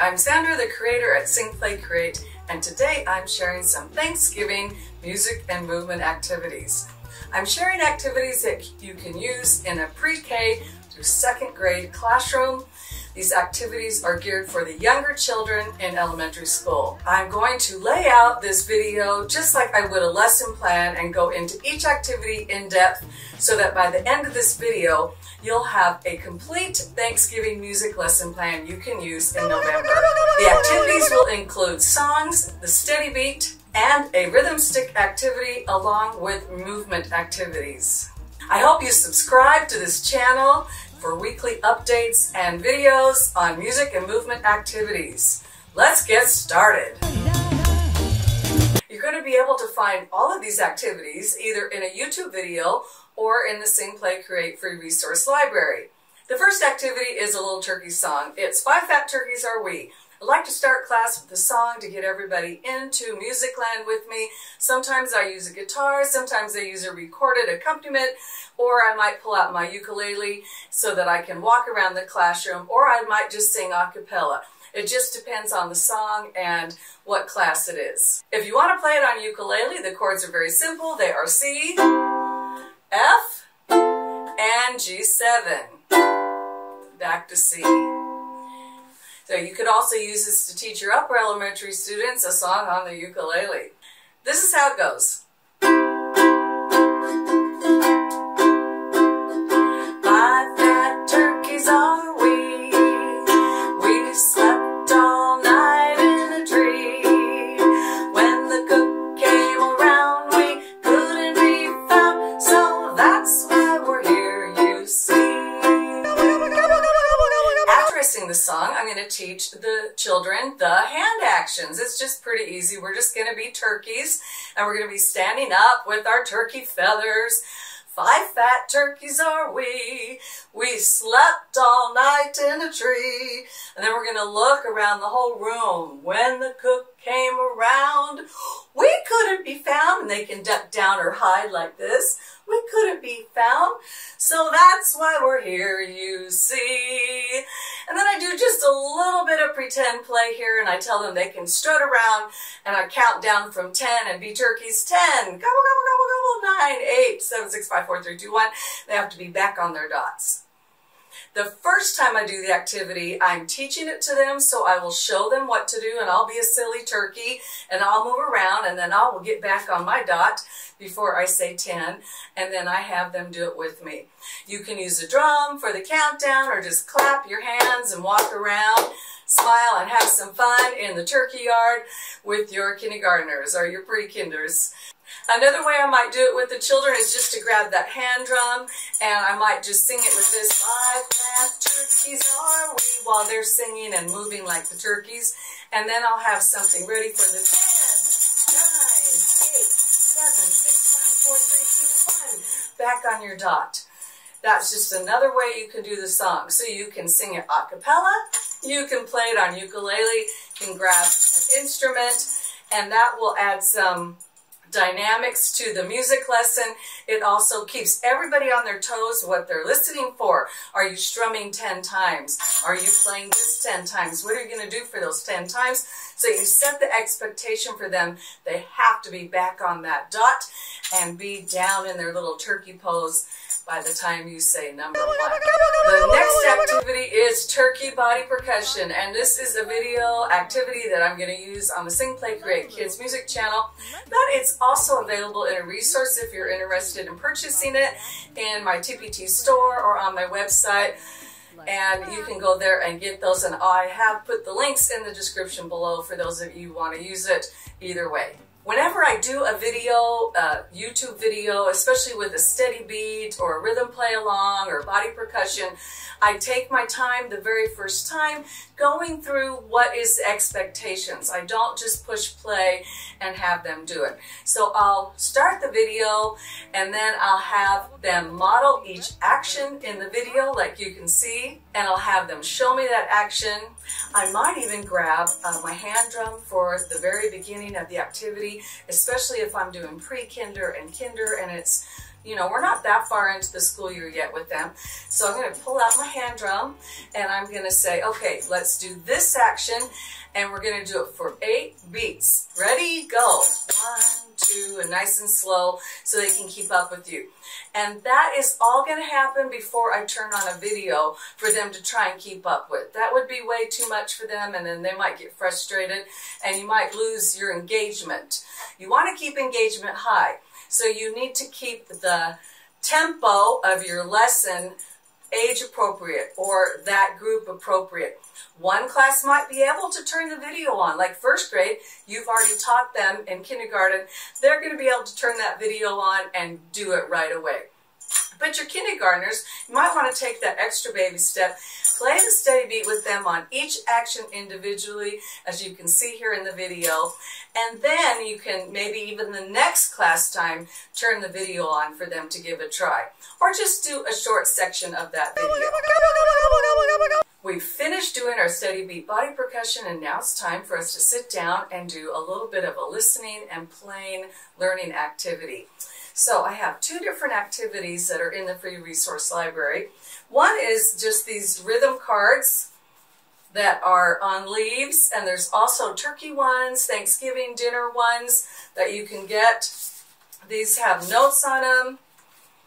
I'm Sandra, the creator at Sing Play Create, and today I'm sharing some Thanksgiving music and movement activities. I'm sharing activities that you can use in a pre-K through second grade classroom. These activities are geared for the younger children in elementary school. I'm going to lay out this video just like I would a lesson plan and go into each activity in depth so that by the end of this video, you'll have a complete Thanksgiving music lesson plan you can use in November. The activities will include songs, the steady beat, and a rhythm stick activity along with movement activities. I hope you subscribe to this channel for weekly updates and videos on music and movement activities. Let's get started. You're going to be able to find all of these activities either in a YouTube video or in the Sing Play Create free resource library. The first activity is a little turkey song. It's Five Fat Turkeys Are We. I like to start class with a song to get everybody into music land with me. Sometimes I use a guitar, sometimes I use a recorded accompaniment, or I might pull out my ukulele so that I can walk around the classroom, or I might just sing a cappella. It just depends on the song and what class it is. If you want to play it on ukulele, the chords are very simple. They are C, F, and G7. Back to C. So you could also use this to teach your upper elementary students a song on the ukulele. This is how it goes. The song, I'm going to teach the children the hand actions. It's just pretty easy. We're just going to be turkeys and we're going to be standing up with our turkey feathers. Five fat turkeys are we. We slept all night in a tree. And then we're going to look around the whole room. When the cook came around, we couldn't be found. And they can duck down or hide like this. We couldn't be found. So that's why we're here, you see. And then I do just a little bit of pretend play here and I tell them they can strut around and I count down from 10 and be turkeys 10. Gobble, gobble, gobble, gobble, 9, 8, 7, 6, 5, 4, 3, 2, 1. They have to be back on their dots. The first time I do the activity, I'm teaching it to them, so I will show them what to do, and I'll be a silly turkey, and I'll move around, and then I will get back on my dot before I say 10, and then I have them do it with me. You can use a drum for the countdown, or just clap your hands and walk around, smile, and have some fun in the turkey yard with your kindergartners or your pre-kinders. Another way I might do it with the children is just to grab that hand drum and I might just sing it with this five fat turkeys are we while they're singing and moving like the turkeys. And then I'll have something ready for the 10, 9, 8, 7, 6, 5, 4, 3, 2, 1. Back on your dot. That's just another way you can do the song. So you can sing it a cappella, you can play it on ukulele, you can grab an instrument, and that will add some dynamics to the music lesson. It also keeps everybody on their toes what they're listening for. Are you strumming 10 times? Are you playing this 10 times? What are you going to do for those 10 times? So you set the expectation for them. They have to be back on that dot and be down in their little turkey pose by the time you say number one. The next activity is turkey body percussion, and this is a video activity that I'm going to use on the Sing Play Create Kids music channel, but it's also available in a resource if you're interested in purchasing it in my TPT store or on my website and you can go there and get those and I have put the links in the description below for those of you who want to use it either way. Whenever I do a video, a YouTube video, especially with a steady beat or a rhythm play along or body percussion, I take my time the very first time going through what is expectations. I don't just push play and have them do it. So I'll start the video and then I'll have them model each action in the video like you can see and I'll have them show me that action. I might even grab uh, my hand drum for the very beginning of the activity especially if I'm doing pre-kinder and kinder and it's you know, we're not that far into the school year yet with them. So I'm going to pull out my hand drum and I'm going to say, okay, let's do this action and we're going to do it for eight beats. Ready, go. Nice and slow so they can keep up with you. And that is all going to happen before I turn on a video for them to try and keep up with. That would be way too much for them and then they might get frustrated and you might lose your engagement. You want to keep engagement high. So you need to keep the tempo of your lesson age appropriate or that group appropriate. One class might be able to turn the video on, like first grade, you've already taught them in kindergarten, they're going to be able to turn that video on and do it right away. But your kindergartners, you might want to take that extra baby step, play the steady beat with them on each action individually, as you can see here in the video, and then you can maybe even the next class time turn the video on for them to give a try. Or just do a short section of that video. We've finished doing our steady beat body percussion and now it's time for us to sit down and do a little bit of a listening and playing learning activity. So I have two different activities that are in the free resource library. One is just these rhythm cards that are on leaves and there's also turkey ones, Thanksgiving dinner ones that you can get. These have notes on them.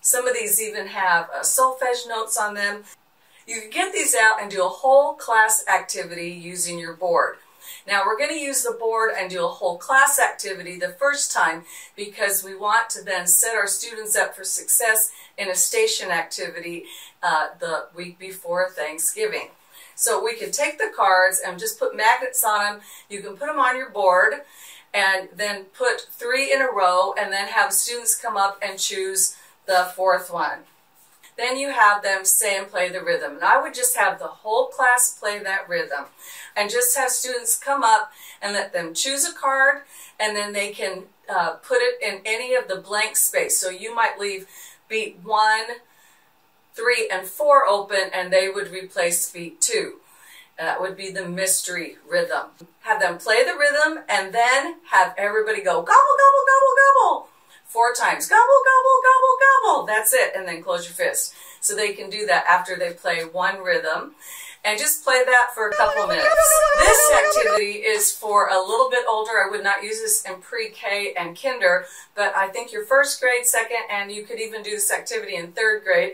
Some of these even have uh, solfege notes on them. You can get these out and do a whole class activity using your board. Now we're going to use the board and do a whole class activity the first time because we want to then set our students up for success in a station activity uh, the week before Thanksgiving. So we can take the cards and just put magnets on them. You can put them on your board and then put three in a row and then have students come up and choose the fourth one. Then you have them say and play the rhythm. And I would just have the whole class play that rhythm. And just have students come up and let them choose a card and then they can uh, put it in any of the blank space. So you might leave beat one, three, and four open and they would replace beat two. That would be the mystery rhythm. Have them play the rhythm and then have everybody go gobble, gobble, gobble, gobble four times. Gobble, gobble, gobble, gobble. That's it. And then close your fist. So they can do that after they play one rhythm. And just play that for a couple minutes. This activity is for a little bit older. I would not use this in pre-K and kinder, but I think your first grade, second, and you could even do this activity in third grade,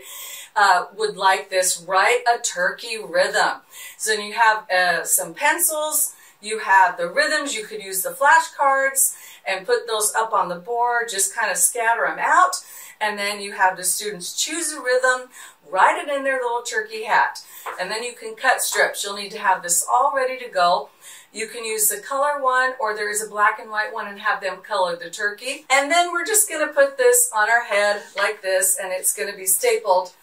uh, would like this. Write a turkey rhythm. So you have uh, some pencils, you have the rhythms, you could use the flashcards, and put those up on the board, just kind of scatter them out. And then you have the students choose a rhythm, write it in their little turkey hat. And then you can cut strips. You'll need to have this all ready to go. You can use the color one or there is a black and white one and have them color the turkey. And then we're just going to put this on our head like this and it's going to be stapled.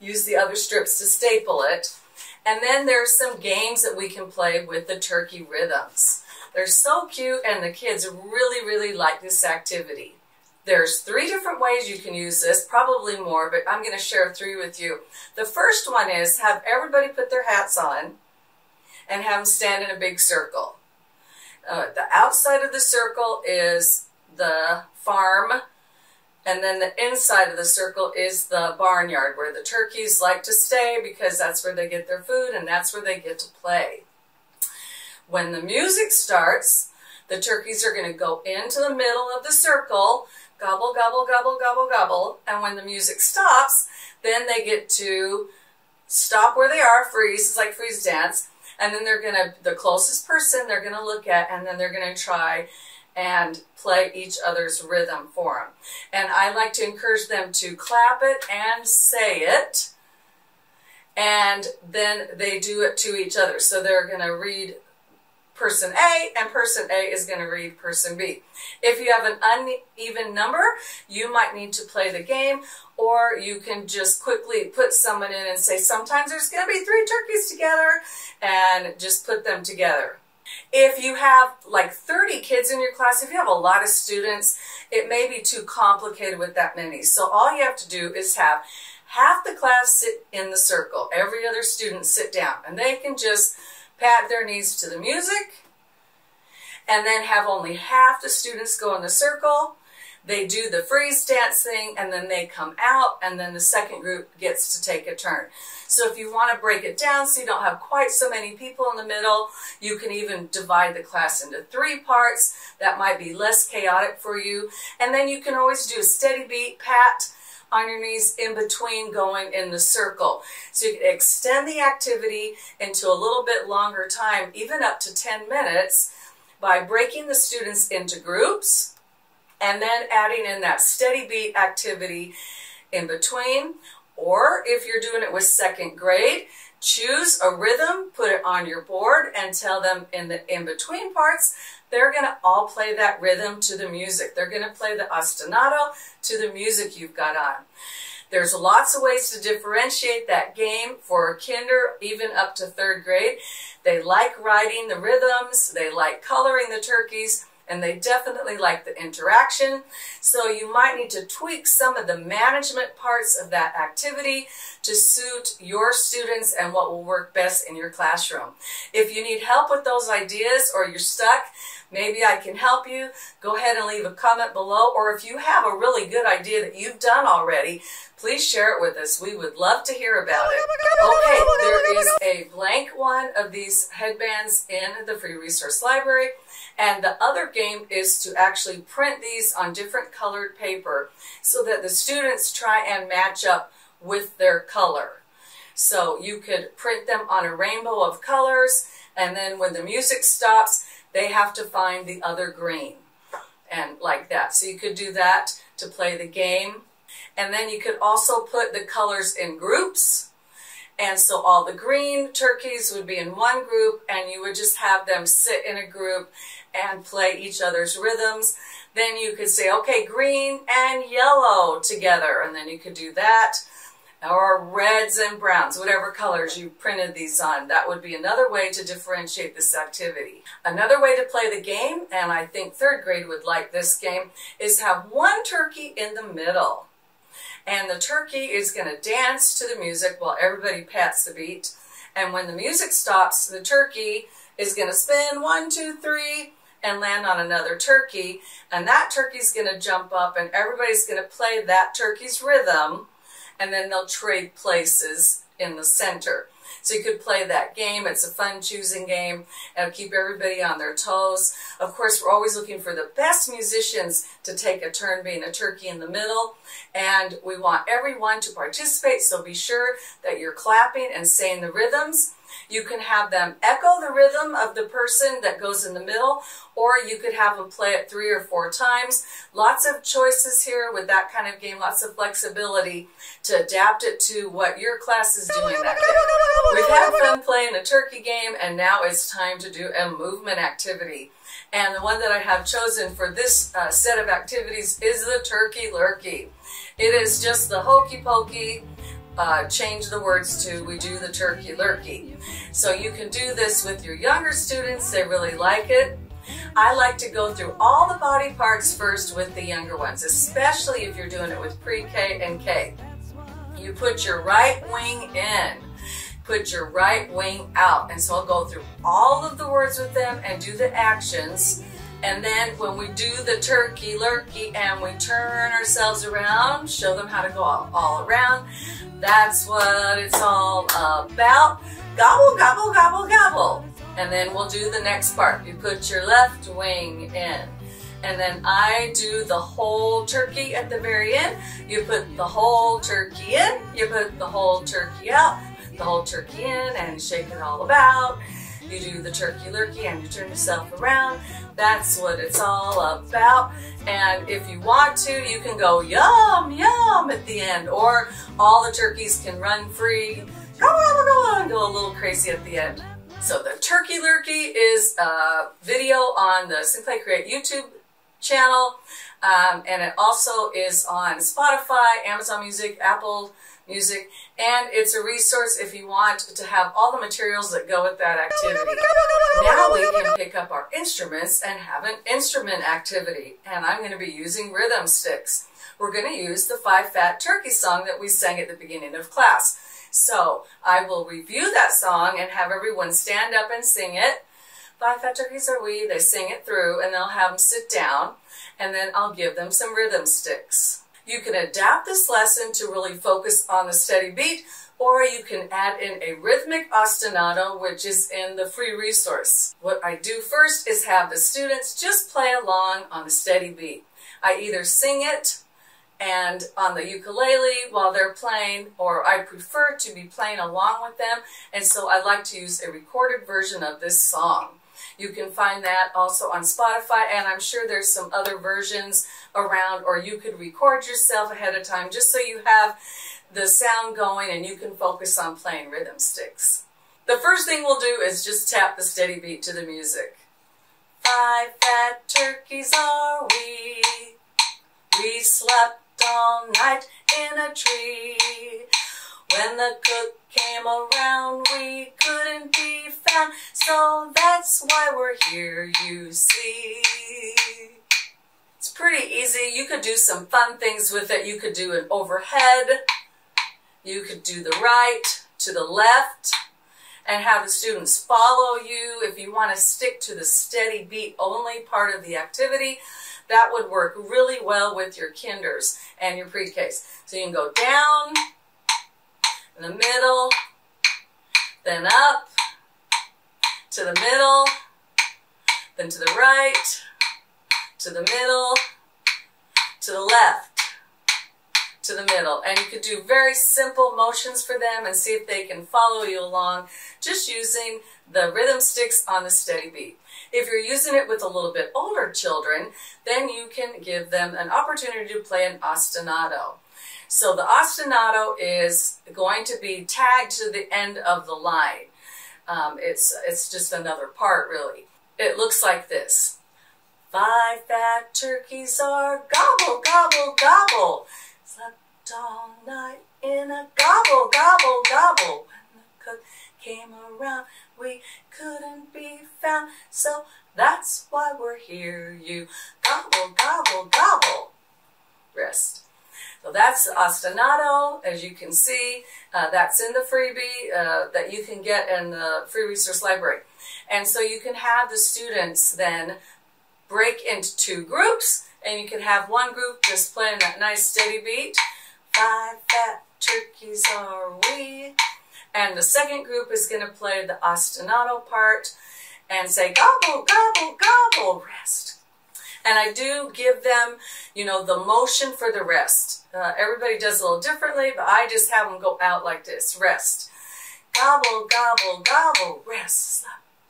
Use the other strips to staple it. And then there's some games that we can play with the turkey rhythms. They're so cute and the kids really, really like this activity. There's three different ways you can use this, probably more, but I'm going to share three with you. The first one is have everybody put their hats on and have them stand in a big circle. Uh, the outside of the circle is the farm, and then the inside of the circle is the barnyard where the turkeys like to stay because that's where they get their food and that's where they get to play. When the music starts, the turkeys are going to go into the middle of the circle, gobble, gobble, gobble, gobble, gobble, and when the music stops, then they get to stop where they are, freeze, it's like freeze dance, and then they're going to, the closest person they're going to look at, and then they're going to try and play each other's rhythm for them. And I like to encourage them to clap it and say it, and then they do it to each other. So they're going to read person A and person A is going to read person B. If you have an uneven number, you might need to play the game or you can just quickly put someone in and say sometimes there's going to be three turkeys together and just put them together. If you have like 30 kids in your class, if you have a lot of students, it may be too complicated with that many. So all you have to do is have half the class sit in the circle, every other student sit down, and they can just pat their knees to the music, and then have only half the students go in the circle. they do the freeze dance thing and then they come out and then the second group gets to take a turn. So if you want to break it down so you don't have quite so many people in the middle, you can even divide the class into three parts. That might be less chaotic for you. And then you can always do a steady beat, pat, on your knees in between going in the circle. So you can extend the activity into a little bit longer time, even up to 10 minutes, by breaking the students into groups and then adding in that steady beat activity in between. Or if you're doing it with second grade, choose a rhythm, put it on your board, and tell them in the in-between parts, they're going to all play that rhythm to the music. They're going to play the ostinato to the music you've got on. There's lots of ways to differentiate that game for kinder, even up to third grade. They like writing the rhythms, they like coloring the turkeys, and they definitely like the interaction. So you might need to tweak some of the management parts of that activity to suit your students and what will work best in your classroom. If you need help with those ideas or you're stuck, maybe I can help you. Go ahead and leave a comment below. Or if you have a really good idea that you've done already, please share it with us. We would love to hear about it. Okay, there is a blank one of these headbands in the free resource library. And the other game is to actually print these on different colored paper so that the students try and match up with their color. So you could print them on a rainbow of colors and then when the music stops, they have to find the other green and like that. So you could do that to play the game. And then you could also put the colors in groups and so all the green turkeys would be in one group and you would just have them sit in a group and play each other's rhythms. Then you could say, okay, green and yellow together. And then you could do that. Or reds and browns, whatever colors you printed these on. That would be another way to differentiate this activity. Another way to play the game, and I think third grade would like this game, is have one turkey in the middle and the turkey is going to dance to the music while everybody pats the beat. And when the music stops, the turkey is going to spin one, two, three, and land on another turkey. And that turkey's going to jump up and everybody's going to play that turkey's rhythm. And then they'll trade places in the center. So you could play that game. It's a fun choosing game. It'll keep everybody on their toes. Of course, we're always looking for the best musicians to take a turn being a turkey in the middle. And we want everyone to participate, so be sure that you're clapping and saying the rhythms. You can have them echo the rhythm of the person that goes in the middle, or you could have them play it three or four times. Lots of choices here with that kind of game, lots of flexibility to adapt it to what your class is doing that day. We've had fun playing a turkey game, and now it's time to do a movement activity. And the one that I have chosen for this uh, set of activities is the Turkey Lurkey. It is just the hokey pokey, uh, change the words to we do the turkey lurkey. So you can do this with your younger students, they really like it. I like to go through all the body parts first with the younger ones, especially if you're doing it with pre-K and K. You put your right wing in, put your right wing out. And so I'll go through all of the words with them and do the actions. And then when we do the turkey lurkey and we turn ourselves around, show them how to go all, all around. That's what it's all about. Gobble, gobble, gobble, gobble. And then we'll do the next part. You put your left wing in. And then I do the whole turkey at the very end. You put the whole turkey in. You put the whole turkey out. The whole turkey in and shake it all about. You do the turkey lurkey and you turn yourself around. That's what it's all about. And if you want to, you can go yum, yum at the end. Or all the turkeys can run free. Go on, go on, go a little crazy at the end. So the Turkey Lurkey is a video on the Sing Play Create YouTube channel. Um, and it also is on Spotify, Amazon Music, Apple Music, and it's a resource if you want to have all the materials that go with that activity. Now we can pick up our instruments and have an instrument activity, and I'm going to be using rhythm sticks. We're going to use the Five Fat Turkey song that we sang at the beginning of class. So I will review that song and have everyone stand up and sing it. Five fat turkeys are we. They sing it through and they'll have them sit down and then I'll give them some rhythm sticks. You can adapt this lesson to really focus on a steady beat or you can add in a rhythmic ostinato, which is in the free resource. What I do first is have the students just play along on a steady beat. I either sing it and on the ukulele while they're playing, or I prefer to be playing along with them, and so I like to use a recorded version of this song. You can find that also on Spotify, and I'm sure there's some other versions around, or you could record yourself ahead of time just so you have the sound going and you can focus on playing rhythm sticks. The first thing we'll do is just tap the steady beat to the music. Five fat turkeys are we, we slept all night in a tree. When the cook came around, we couldn't be found, so that's why we're here, you see. It's pretty easy. You could do some fun things with it. You could do an overhead. You could do the right to the left and have the students follow you. If you want to stick to the steady beat only part of the activity, that would work really well with your kinders and your pre-Ks. So you can go down, in the middle, then up, to the middle, then to the right, to the middle, to the left, to the middle. And you could do very simple motions for them and see if they can follow you along just using the rhythm sticks on the steady beat. If you're using it with a little bit older children, then you can give them an opportunity to play an ostinato. So the ostinato is going to be tagged to the end of the line. Um, it's, it's just another part, really. It looks like this. Five fat turkeys are gobble, gobble, gobble. Slept all night in a gobble, gobble, gobble. When the cook came around, we couldn't be found. So that's why we're here. You gobble, gobble, gobble. Rest. So that's ostinato, as you can see. Uh, that's in the freebie uh, that you can get in the free resource library. And so you can have the students then break into two groups, and you can have one group just playing that nice steady beat. Five fat turkeys are we. And the second group is going to play the ostinato part and say gobble, gobble, gobble, rest. And I do give them, you know, the motion for the rest. Uh, everybody does a little differently, but I just have them go out like this, rest. Gobble, gobble, gobble, rest.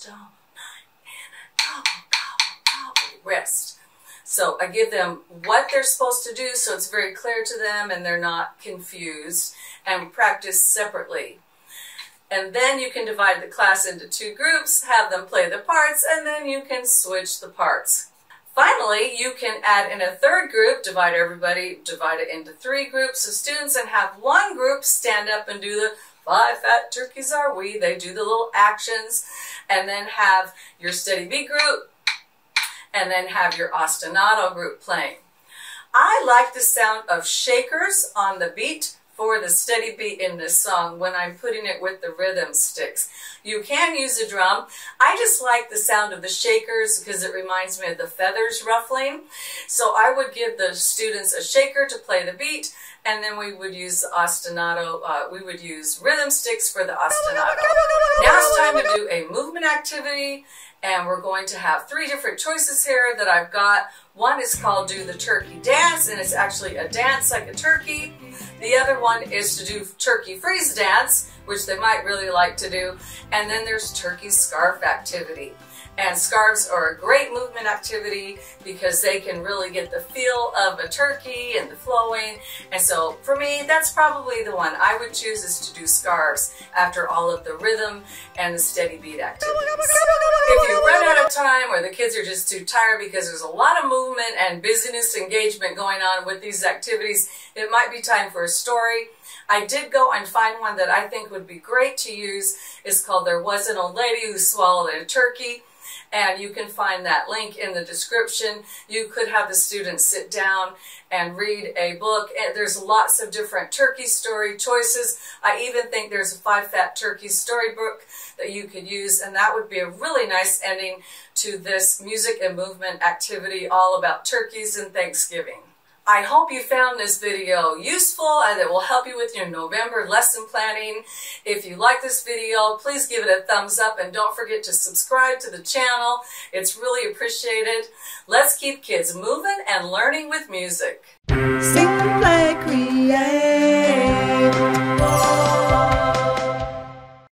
Gobble, gobble, gobble, rest. So I give them what they're supposed to do so it's very clear to them and they're not confused and practice separately. And then you can divide the class into two groups, have them play the parts, and then you can switch the parts. Finally, you can add in a third group, divide everybody, divide it into three groups of students, and have one group stand up and do the five fat turkeys are we. They do the little actions, and then have your steady beat group, and then have your ostinato group playing. I like the sound of shakers on the beat for the steady beat in this song when I'm putting it with the rhythm sticks. You can use a drum. I just like the sound of the shakers because it reminds me of the feathers ruffling. So I would give the students a shaker to play the beat and then we would use the ostinato, uh, we would use rhythm sticks for the ostinato. Now it's time to do a movement activity and we're going to have three different choices here that I've got. One is called Do the Turkey Dance, and it's actually a dance like a turkey. The other one is to do Turkey Freeze Dance, which they might really like to do. And then there's Turkey Scarf Activity. And scarves are a great movement activity because they can really get the feel of a turkey and the flowing. And so for me, that's probably the one I would choose is to do scarves after all of the rhythm and the steady beat activities. If you run out of time or the kids are just too tired because there's a lot of movement and busyness engagement going on with these activities, it might be time for a story. I did go and find one that I think would be great to use. It's called There Was an Old Lady Who Swallowed a Turkey. And you can find that link in the description. You could have the students sit down and read a book. And there's lots of different turkey story choices. I even think there's a Five Fat Turkey storybook that you could use, and that would be a really nice ending to this music and movement activity all about turkeys and Thanksgiving. I hope you found this video useful and it will help you with your November lesson planning. If you like this video, please give it a thumbs up and don't forget to subscribe to the channel. It's really appreciated. Let's keep kids moving and learning with music. Sing, play, create.